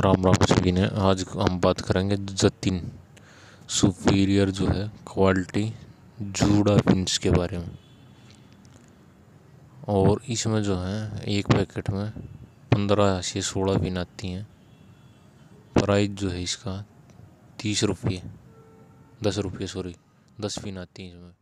राम राम सभी ने आज हम बात करेंगे जतिन सुपीरियर जो है क्वालिटी जूड़ा पिंच के बारे में। और इसमें जो है, एक पैकेट में पंद्रह से सोलह पिन आती हैं। प्राइस जो है इसका तीस रुपये, दस रुपये सॉरी दस पिन आती हैं इसमें।